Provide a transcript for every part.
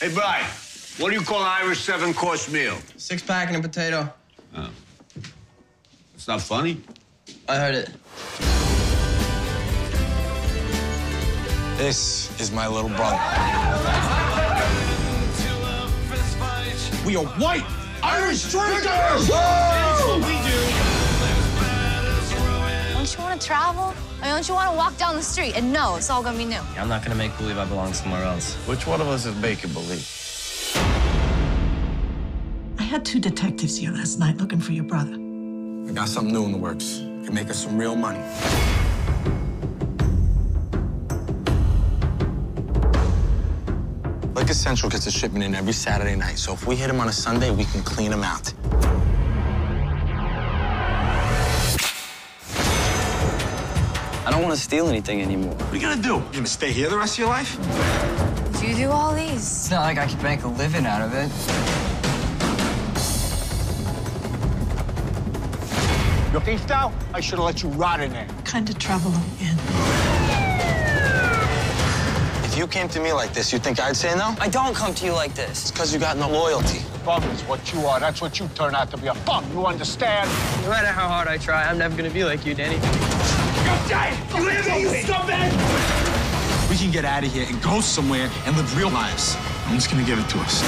Hey, Brian, what do you call an Irish seven-course meal? Six pack and a potato. Oh. It's not funny. I heard it. This is my little brother. We are white Irish drinkers! Don't you want to travel? I mean, don't you want to walk down the street and know it's all gonna be new? I'm not gonna make believe I belong somewhere else. Which one of us is making believe? I had two detectives here last night looking for your brother. I got something new in the works. Can make us some real money. Liquor Central gets a shipment in every Saturday night, so if we hit him on a Sunday, we can clean him out. Don't want to steal anything anymore. What are you gonna do? You gonna stay here the rest of your life? Do you do all these? It's not like I can make a living out of it. You thief now? I should have let you rot in there. What kind of trouble are you in? If you came to me like this, you think I'd say no? I don't come to you like this. It's because you got no loyalty. Bum is what you are. That's what you turn out to be a bum. You understand? No matter how hard I try, I'm never gonna be like you, Danny. We can get out of here and go somewhere and live real lives. I'm just gonna give it to us.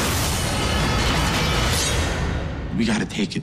We gotta take it.